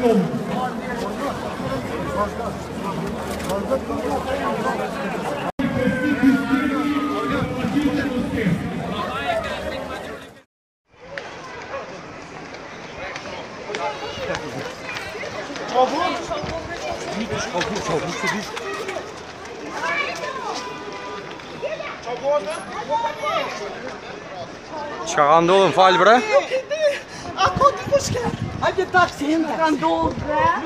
Osman. Çabuk. Çabuk, çabuk, çabuk. Çağandı oğlum faal bura. Akon hoş geldin. будет так сильно. Кондол, да?